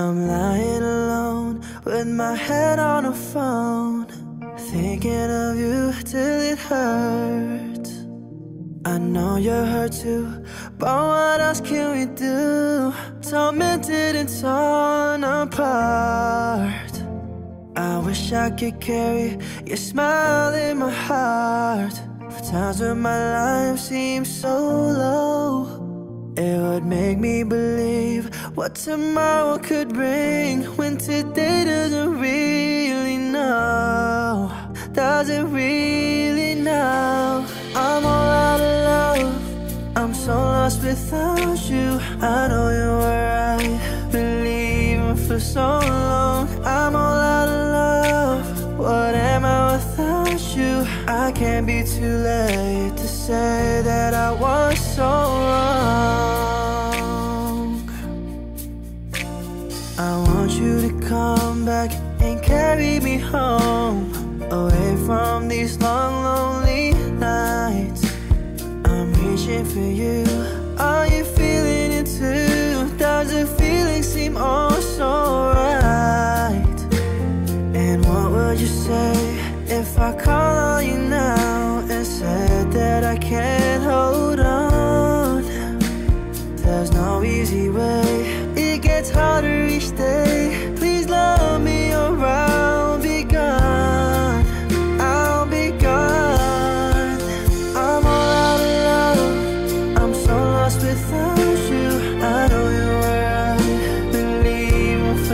I'm lying alone with my head on a phone, thinking of you till it hurts. I know you're hurt too, but what else can we do? Tormented and torn apart. I wish I could carry your smile in my heart. For times when my life seems so low. It would make me believe what tomorrow could bring when today doesn't really know. Does it really know? I'm all out of love. I'm so lost without you. I know you were right, believing for so can't be too late to say that I was so wrong. I want you to come back and carry me home Away from these long lonely nights I'm reaching for you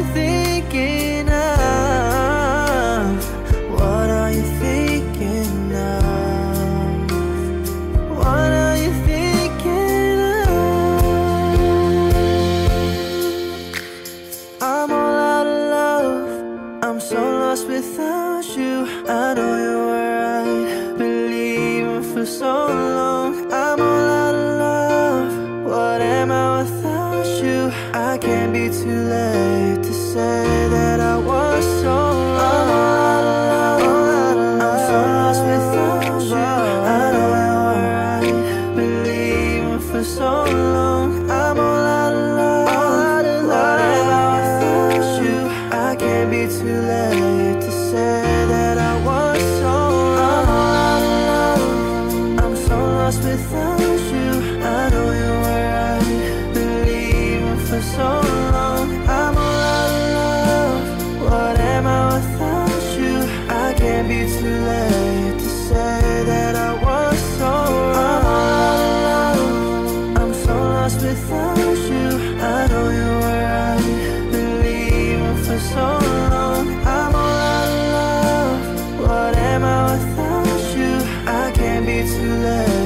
Thinking can't be too late to say that to let